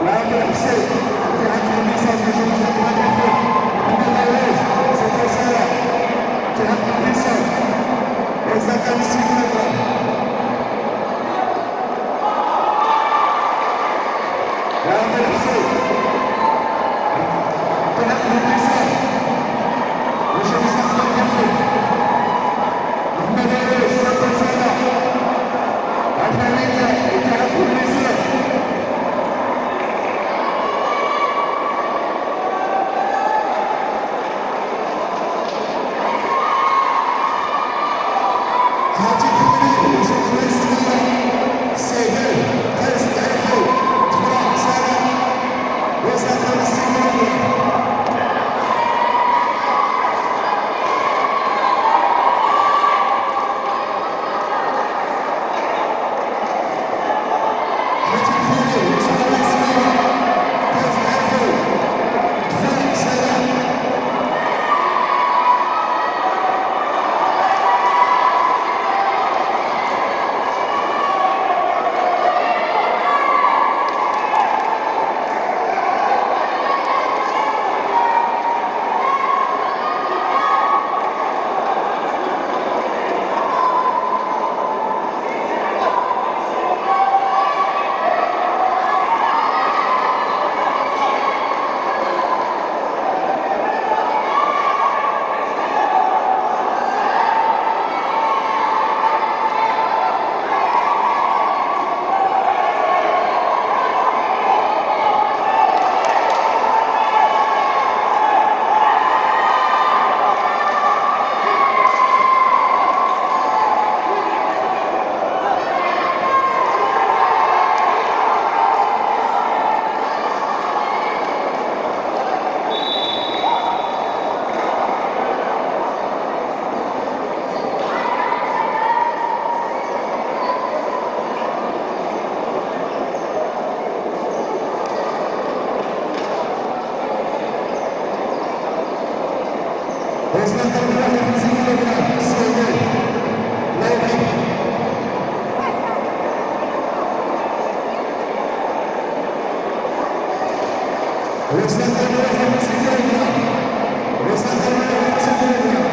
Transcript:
Round 56, 326 measurements Let's not take it away. Let's not take it away. Let's not take it away. Let's not take it away.